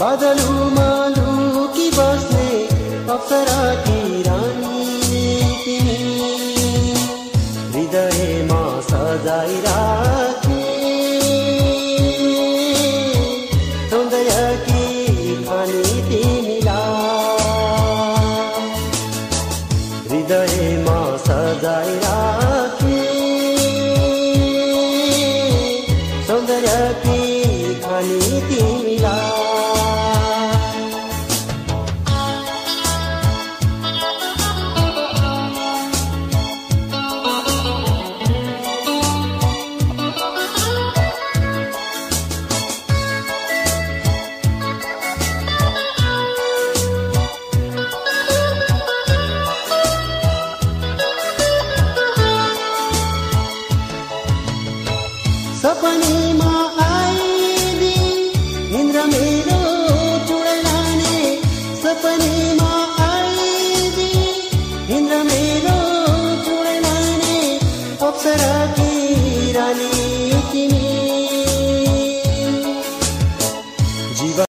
बदलुमा लुकी बस्ने अप्सराकी रानी तिमी? हृदयमा सजाइराखे। सौन्दर्यकी खानी तिमीलाई? हृदयमा सजाइराखे। सौन्दर्यकी खानी तिमीलाई? सपनीमा आइदी निन्द्र मेरो चुडलाने। सपनीमा आइदी निन्द्र मेरो चुडलाने। अप्सरा की रानी तिमी?